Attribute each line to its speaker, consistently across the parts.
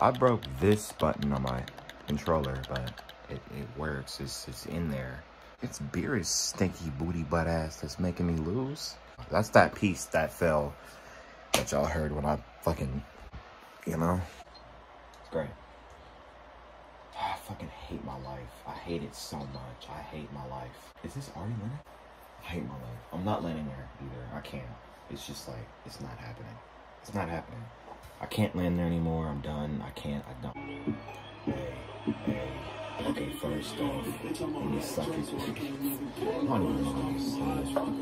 Speaker 1: I broke this button on my controller, but it, it works. It's, it's in there. It's Beerus stinky booty butt ass that's making me lose. That's that piece that fell that y'all heard when I fucking, you know? It's great. Ah, I fucking hate my life. I hate it so much. I hate my life. Is this Ari Lennox? I hate my life. I'm not landing there either. I can't. It's just like, it's not happening. It's not happening. I can't land there anymore. I'm done. I can't. I don't. Hey, hey. Okay, first off, let me suck his dick. I don't even know what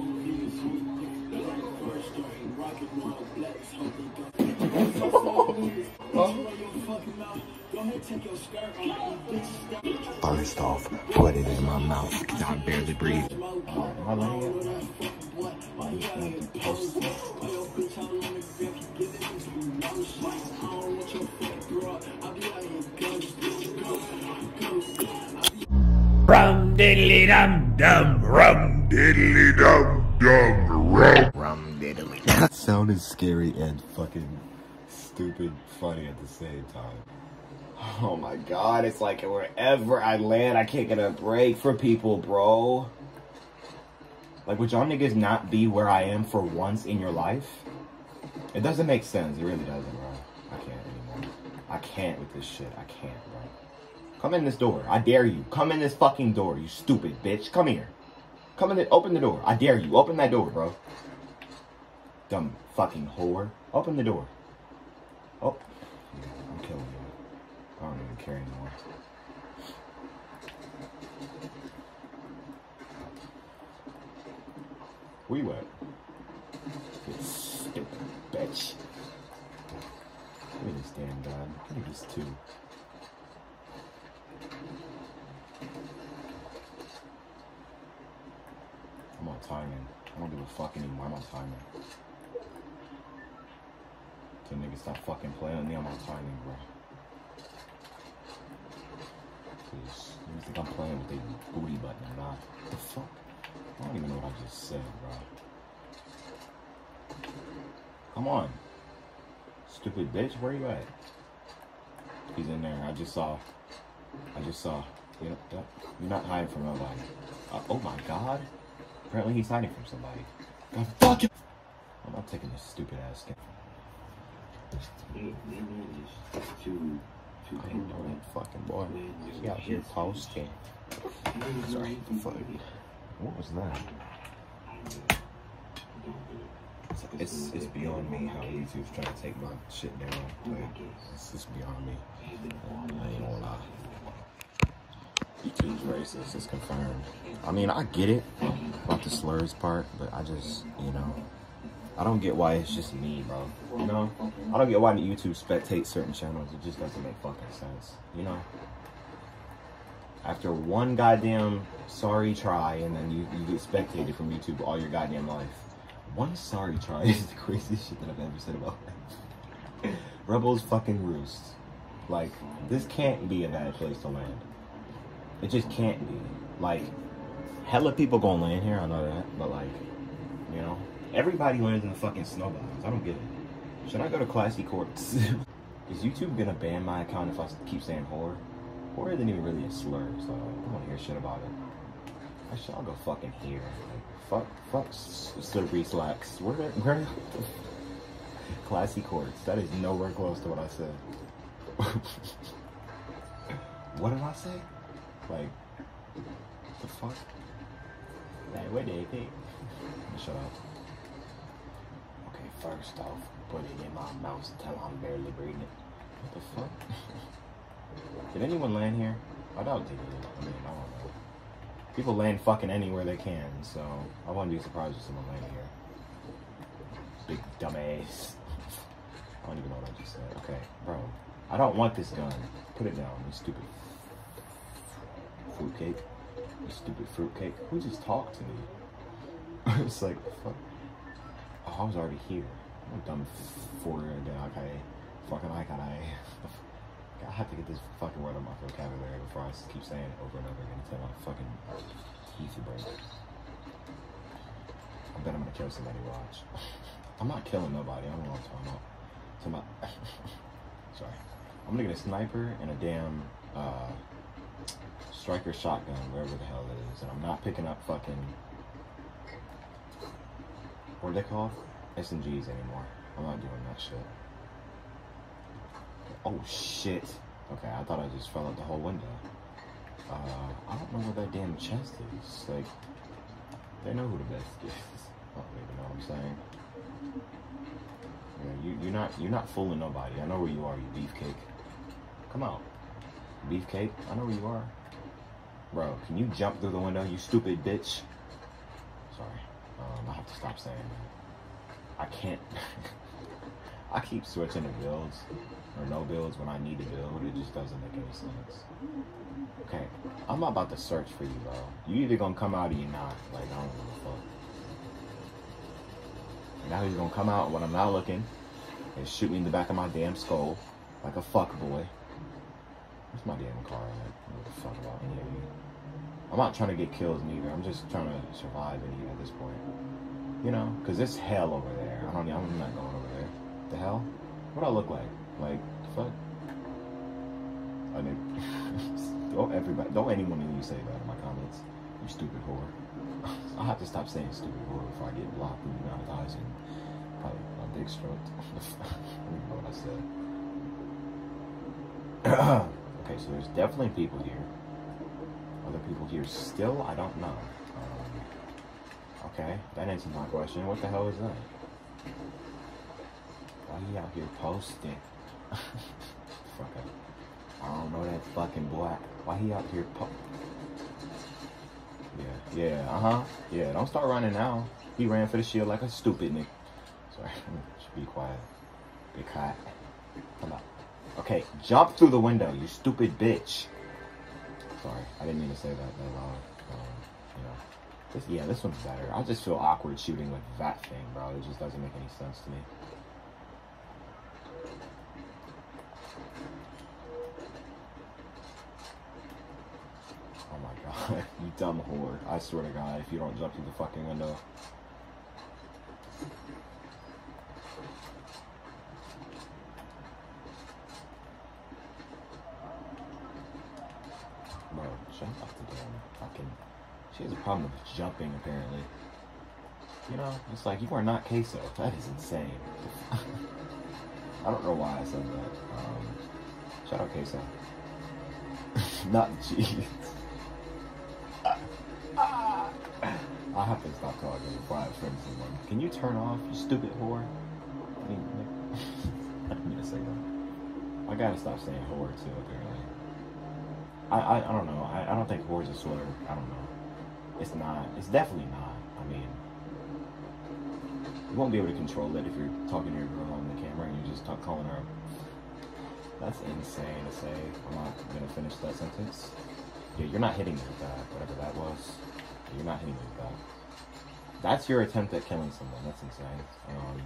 Speaker 1: First off, put it in my mouth because I barely breathe. Uh, am I
Speaker 2: diddly dum dum, rum diddly dum dum, rum.
Speaker 1: Rum diddly. That sounded scary and fucking stupid funny at the same time. Oh my god, it's like wherever I land, I can't get a break for people, bro. Like, would y'all niggas not be where I am for once in your life? It doesn't make sense. It really doesn't, bro. I can't anymore. I can't with this shit. I can't, bro. Come in this door. I dare you. Come in this fucking door, you stupid bitch. Come here. Come in the, open the door. I dare you. Open that door, bro. Dumb fucking whore. Open the door. Oh. I'm killing you. I don't even care anymore. We at? You stupid bitch. Look at this damn god. Look at this too. I'm on timing. I don't give a. I'm timing. Till niggas stop fucking playing with me, on timing, bro. Cause niggas think I'm playing with their booty button or not. What the fuck? I don't even know what I just said, bro. Come on. Stupid bitch, where you at? He's in there. I just saw. I just saw. You know, you're not hiding from nobody. Uh, oh my god. Apparently he's hiding from somebody. God fuck it. I'm not taking this stupid ass skin.
Speaker 3: Too, too
Speaker 1: I ain't doing it, fucking boy. He out here posting. Sorry, fuck. What was that? It's, it's beyond me how YouTube's trying to take my shit down. Like, it's just beyond me. I ain't gonna lie. YouTube's racist. It's confirmed. I mean, I get it about the slurs part, but I just, you know, I don't get why it's just me, bro. You know, I don't get why YouTube spectates certain channels. It just doesn't make fucking sense. You know, after one goddamn sorry try, and then you you get spectated from YouTube all your goddamn life. One sorry try is the craziest shit that I've ever said about. Rebels fucking roost. Like, this can't be a bad place to land. It just can't be. Like, hella people gonna land here, I know that, but like, you know, everybody lands in the fucking snow bottoms. I don't get it. Should I go to classy courts? Is YouTube gonna ban my account if I keep saying whore? Whore isn't even really a slur, so I don't wanna hear shit about it. I should, I'll go fucking here. Like, fuck, fuck, slippery slacks. Where, where, classy courts. That is nowhere close to what I said. what did I say? Like, the fuck? Like, what did you think? Shut up. Okay, first off, put it in my mouth until I'm barely breathing it. What the fuck? did anyone land here? I doubt they did. I mean, I don't know. People land fucking anywhere they can, so I wouldn't be surprised if someone landed here. Big dumbass. I don't even know what I just said. Okay, bro. I don't want this gun. Put it down, you stupid fruitcake. Stupid fruitcake. Who just talked to me? it's like, fuck. Oh, I was already here. I'm dumb for okay. Fucking I got I. I have to get this fucking word on my vocabulary before I keep saying it over and over again until my fucking teeth break. I bet I'm gonna kill somebody. Watch. I'm not killing nobody. I don't know what I'm. Talking about. Sorry. I'm gonna get a sniper and a damn uh, striker shotgun, wherever the hell it is, and I'm not picking up fucking what they called? SMGs anymore. I'm not doing that shit. Oh shit. Okay, I thought I just fell out the whole window. Uh, I don't know where that damn chest is. Like, they know who the best is. I don't even know what I'm saying. Yeah, you, you're not you're not fooling nobody. I know where you are, you beefcake. Come out. Beefcake, I know where you are. Bro, can you jump through the window, you stupid bitch? Sorry. Um, I have to stop saying that. I can't. I keep switching to builds or no builds when I need to build. It just doesn't make any sense. Okay, I'm about to search for you, bro. You either gonna come out or you not. Like I don't give a fuck. Now he's gonna come out when I'm not looking and shoot me in the back of my damn skull like a fuck boy. Where's my damn car? I don't give a fuck about any of you. I'm not trying to get kills neither. I'm just trying to survive in here at this point. You know, because it's hell over there. I don't. I'm not going over there. The hell? What do I look like? Like fuck? I mean, don't everybody, don't anyone of you say that in my comments. You stupid whore. I have to stop saying stupid whore before I get blocked and demonetized and probably my dick stroked. I don't even know what I said. okay, so there's definitely people here. Other people here still? I don't know. Um, okay, that answers my question. What the hell is that? Why he out here posting? Fuck up. I don't know that fucking black. Why he out here po- Yeah, yeah, uh-huh. Yeah, don't start running now. He ran for the shield like a stupid nigga. Sorry, should be quiet. Be quiet. Come on. Okay, jump through the window, you stupid bitch. Sorry, I didn't mean to say that that loud. You know, this, yeah, this one's better. I just feel awkward shooting with that thing, bro. It just doesn't make any sense to me. Oh my god, you dumb whore. I swear to god, if you don't jump through the fucking window. Bro, jump off the damn fucking. She has a problem with jumping, apparently. You know, it's like, you are not queso. That is insane. I don't know why I said that. Um, shout out queso. not cheese. I have to stop talking before I offend someone. Can you turn off, you stupid whore? I mean, I didn't mean to say that. I gotta stop saying whore too, apparently. I, I, I don't know. I, I don't think whore's a slur. I don't know. It's not. It's definitely not. I mean, you won't be able to control it if you're talking to your girl on the camera and you just talk calling her. That's insane to say. I'm not gonna finish that sentence. Yeah, you're not hitting me with that. Whatever that was. You're not hitting me with that. That's your attempt at killing someone. That's insane. Um,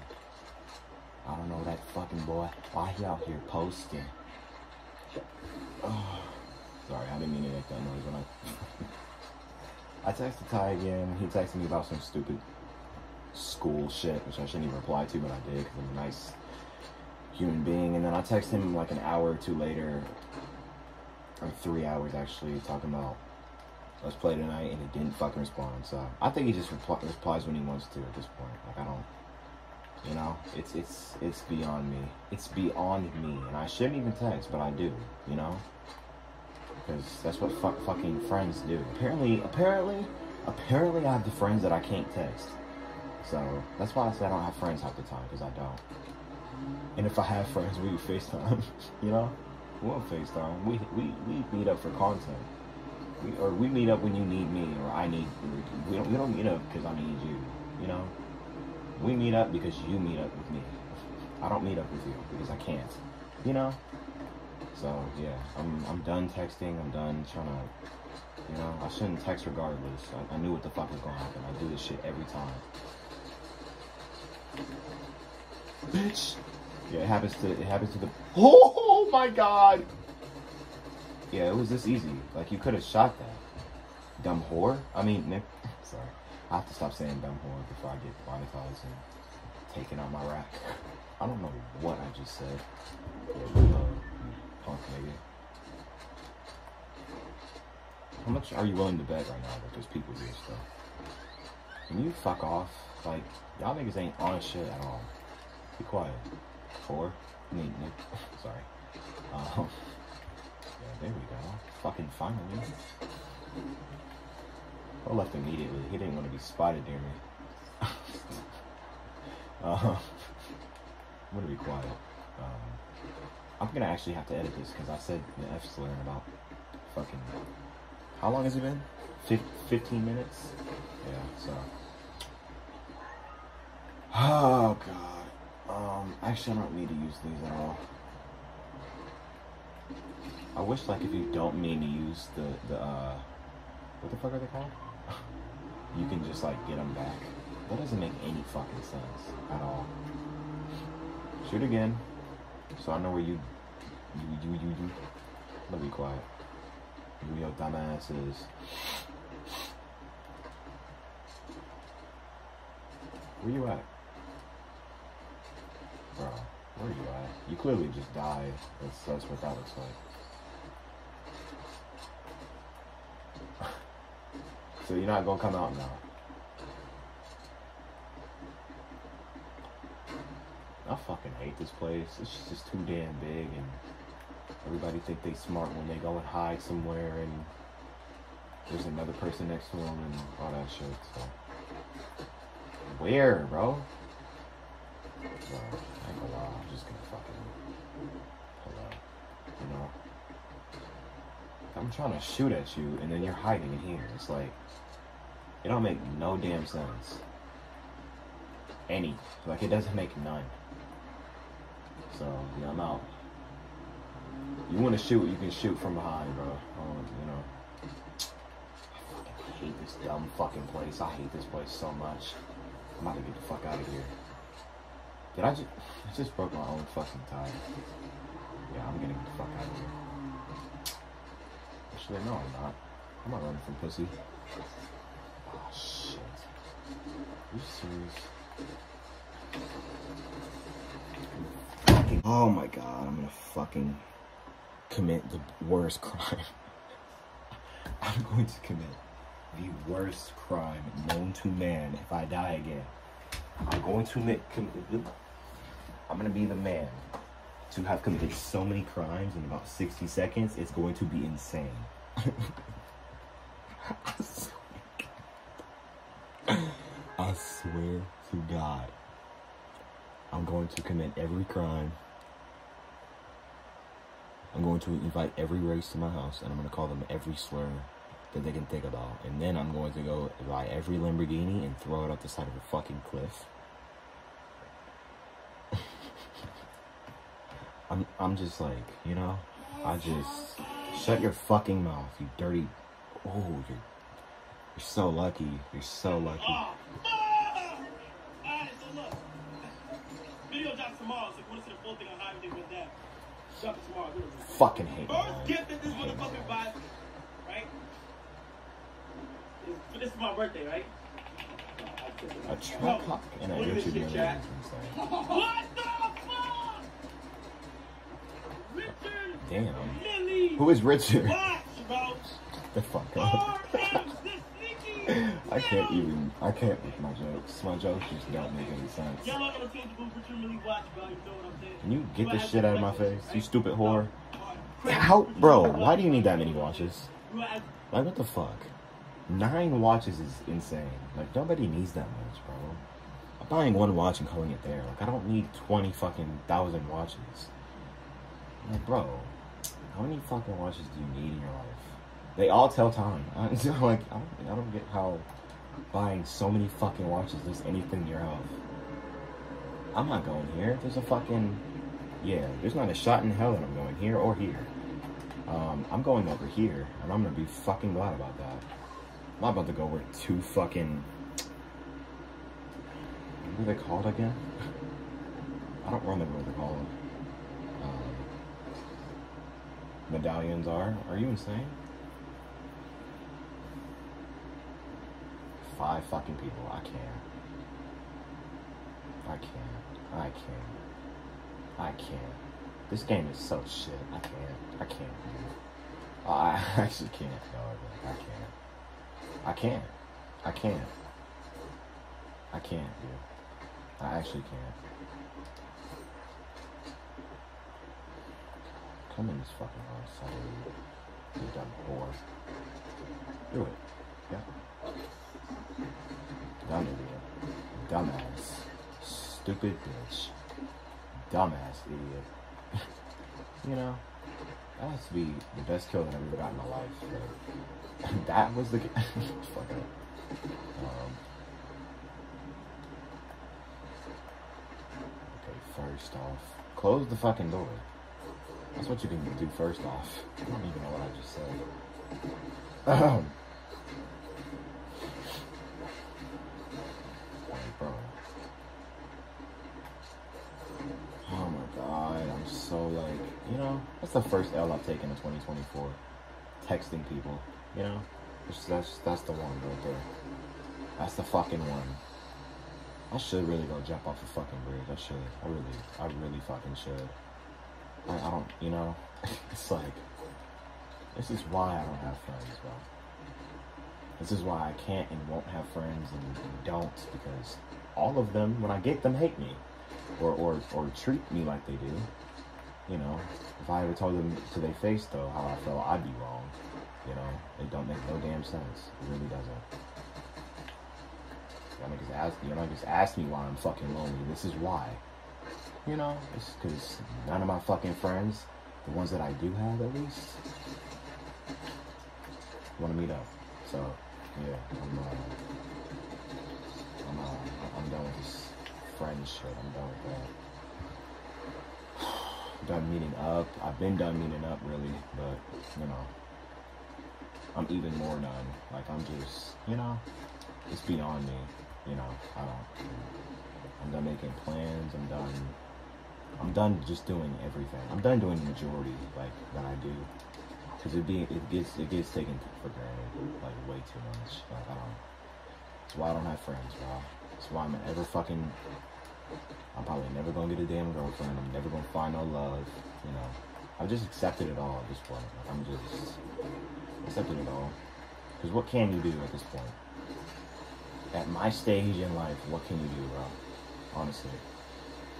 Speaker 1: I don't know that fucking boy. Why he out here posting? Oh, sorry, I didn't mean to make that noise when I. I texted Ty again. He texted me about some stupid school shit, which I shouldn't even reply to, but I did because I'm a nice human being. And then I texted him like an hour or two later, or three hours actually, talking about let's play tonight, and he didn't fucking respond. So I think he just repli- replies when he wants to at this point. Like I don't, you know, it's it's it's beyond me. It's beyond me, and I shouldn't even text, but I do. You know, because that's what fu- fucking friends do. Apparently, apparently, apparently, I have the friends that I can't text. So that's why I say I don't have friends half the time because I don't. And if I have friends, we FaceTime. you know, we won't FaceTime. We we we meet up for content. We, or we meet up when you need me, or I need. We don't. We don't meet up because I need you. You know. We meet up because you meet up with me. I don't meet up with you because I can't. You know. So yeah, I'm I'm done texting. I'm done trying to. You know, I shouldn't text regardless. I, I knew what the fuck was gonna happen. I do this shit every time. Bitch. Yeah, it happens to it happens to the. Oh, my god. Yeah, it was this easy. Like you could have shot that. Dumb whore. I mean, Nick. Sorry, I have to stop saying dumb whore before I get monetized and taken out my rack. I don't know what I just said. Yeah, um, How much are you willing to bet right now that there's people here still? Can you fuck off? Like, y'all niggas ain't on shit at all. Be quiet. Four? Me, Nick. Sorry. Um, yeah, there we go. Fucking finally. I left immediately. He didn't want to be spotted near me. uh, I'm gonna be quiet. I'm gonna actually have to edit this because I said the F slur in about fucking. How long has it been? Fif- 15 minutes? Yeah, so. Oh, God. Um, actually, I don't need to use these at all. I wish, like, if you don't mean to use the, the, uh, what the fuck are they called? you can just, like, get them back. That doesn't make any fucking sense at all. Shoot again. So I know where you, you, you, you, you. Let me be quiet. You your dumbasses. Where you at? Bro, where you at? You clearly just died. That's, that's what that looks like. so you're not gonna come out now? I fucking hate this place. It's just too damn big and everybody think they smart when they go and hide somewhere and there's another person next to them and all that shit. So where, bro? I ain't gonna lie. I'm just gonna fucking up. You know. I'm trying to shoot at you and then you're hiding in here. It's like it don't make no damn sense. Any. Like it doesn't make none. So yeah, I'm out. You want to shoot, you can shoot from behind, bro. Um, you know. I hate this dumb fucking place. I hate this place so much. I'm about to get the fuck out of here. Did I just? I just broke my own fucking tire. Yeah, I'm gonna get the fuck out of here. Actually, no, I'm not. I'm not running from pussy. Oh shit. Are you serious? Oh my god, I'm gonna fucking commit the worst crime. I'm going to commit the worst crime known to man if I die again. I'm going to commit. commit I'm gonna be the man to have committed so many crimes in about 60 seconds. It's going to be insane. I swear. I swear to God. I'm going to commit every crime. I'm going to invite every race to my house, and I'm going to call them every slur that they can think about. And then I'm going to go buy every Lamborghini and throw it off the side of a fucking cliff. I'm, I'm just like, you know, I just shut your fucking mouth, you dirty. Oh, you're, you're so lucky. You're so lucky.
Speaker 4: Ah, ah, so look. Video drops tomorrow, so if you want to see the full thing on how went down, drop it tomorrow. Video drops.
Speaker 1: Fucking hate
Speaker 4: First gift that this motherfucker buys, right? Is, this is my birthday, right?
Speaker 1: A truck hawk and a YouTube
Speaker 4: shit, chat. What the fuck? Richard
Speaker 1: Damn.
Speaker 4: Millie.
Speaker 1: Who is Richard?
Speaker 4: Watch,
Speaker 1: the fuck up.
Speaker 4: RM's the sneaky.
Speaker 1: I can't even. I can't make my jokes. My jokes just don't make any sense.
Speaker 4: Y'all not gonna change the booth, Richard Mille watch, bro. You know what I'm saying?
Speaker 1: Can you get this shit out of my face? You stupid whore. How, bro? Why do you need that many watches? Like, what the fuck? Nine watches is insane. Like, nobody needs that much, bro. I'm buying one watch and calling it there. Like, I don't need 20 fucking thousand watches. Like, bro, how many fucking watches do you need in your life? They all tell time. I, like, I don't, I don't get how buying so many fucking watches does anything to your health. I'm not going here. There's a fucking, yeah, there's not a shot in hell that I'm going here or here. Um, I'm going over here, and I'm gonna be fucking glad about that. I'm not about to go where two fucking. What are they called again? I don't remember what they're called. Um, medallions are. Are you insane? Five fucking people. I can't. I can't. I can't. I can't. This game is so shit. I can't. I can't. Dude. I actually can't, dog. I can't. I can't. I can't. I can't, dude. I actually can't. Come in this fucking house. You dumb whore. Do it. Yeah. Dumb idiot. Dumbass. Stupid bitch. Dumbass idiot. you know, that has to be the best kill that I've ever got in my life. Like, that was the. Fuck it. Um, okay, first off, close the fucking door. That's what you can do first off. I don't even know what I just said. that's the first L I've taken in 2024. Texting people, you know? It's, that's, that's the one right there. That's the fucking one. I should really go jump off a fucking bridge. I should. I really, I really fucking should. I, I don't, you know, it's like, this is why I don't have friends, bro. This is why I can't and won't have friends and, and don't because all of them, when I get them, hate me or, or, or treat me like they do. You know, if I ever told them to their face though how I felt, I'd be wrong. You know, it don't make no damn sense. It really doesn't. Y'all niggas ask, know, just ask me why I'm fucking lonely. This is why. You know, it's because none of my fucking friends, the ones that I do have at least, want to meet up. So, yeah, I'm, uh, I'm, uh, I'm done with this friend shit. I'm done with that. Done meeting up. I've been done meeting up, really, but, you know, I'm even more done. Like, I'm just, you know, it's beyond me. You know, I don't. I'm done making plans. I'm done. I'm done just doing everything. I'm done doing the majority like that I do, because it be it gets it gets taken for granted like way too much. Like I don't. That's why I don't have friends, bro. That's why I'm ever fucking. I'm probably never gonna get a damn girlfriend. I'm never gonna find no love. You know, I've just accepted it all at this point. I'm just accepting it all. Because what can you do at this point? At my stage in life, what can you do, bro? Honestly.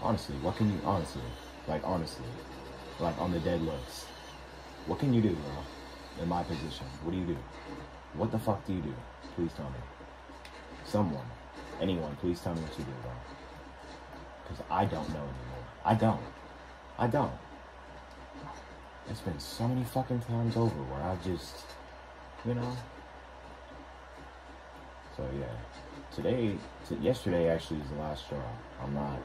Speaker 1: Honestly, what can you, honestly, like, honestly, like, on the dead list, what can you do, bro? In my position, what do you do? What the fuck do you do? Please tell me. Someone, anyone, please tell me what you do, bro. Because I don't know anymore. I don't. I don't. It's been so many fucking times over where I just, you know. So yeah, today, t- yesterday actually is the last straw. I'm not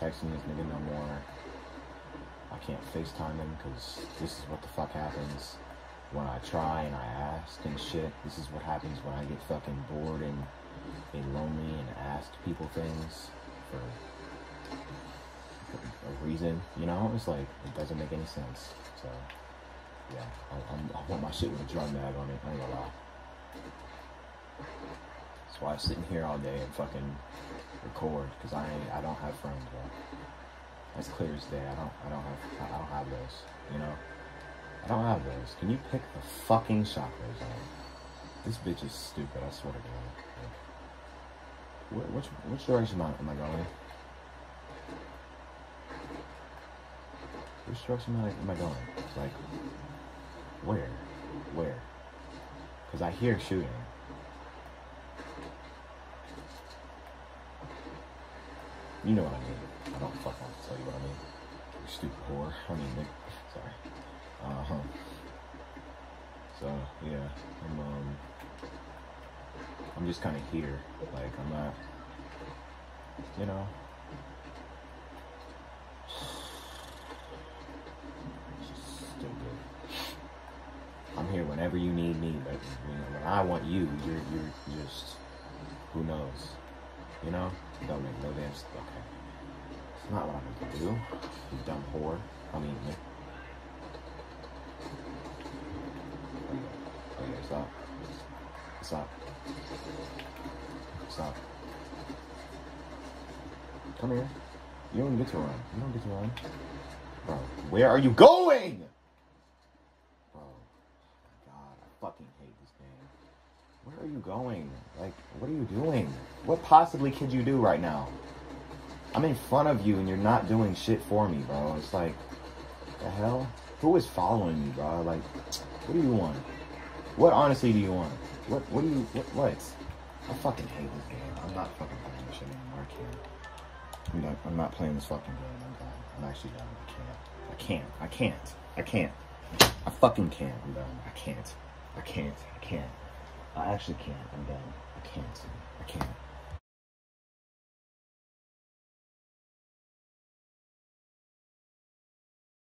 Speaker 1: texting this nigga no more. I can't FaceTime him because this is what the fuck happens when I try and I ask and shit. This is what happens when I get fucking bored and, and lonely and ask people things for a reason, you know? It's like, it doesn't make any sense. So, yeah, I, I want my shit with a drum bag on it, I ain't gonna lie. That's why I'm sitting here all day and fucking record, because I I don't have friends, bro. That's clear as day, I don't, I don't have, I don't have those, you know? I don't have those. Can you pick the fucking chakras out? This bitch is stupid, I swear to God. Like, wh- which, which direction am I, am I going? Which direction am I, going? It's like, where? Where? Because I hear shooting. You know what I mean. I don't fucking have to tell you what I mean. You stupid whore. I mean, Nick. Sorry. Uh huh. So, yeah. I'm, um, I'm just kind of here. Like, I'm not, you know, It's just stupid. I'm here whenever you need me, but you know, when I want you, you're you're just who knows, you know? Don't make no s- okay. It's not what I'm going to do. You dumb whore. I mean. Okay, okay, stop. Stop. Stop. Come here. You don't get to run. You don't get to run. Bro, where are you going? Bro, God, I fucking hate this game. Where are you going? Like, what are you doing? What possibly could you do right now? I'm in front of you and you're not doing shit for me, bro. It's like, the hell? Who is following me, bro? Like, what do you want? What honestly do you want? What what do you what what? I fucking hate this game. I'm not fucking playing this shit anymore. I can't. I'm not, I'm not playing this fucking game. I'm done. I'm actually done. I can't. I can't. I can't. I can't. I fucking can't. I'm done. I can't. I can't. I can't. I actually can't. I'm done. I can't. I can't.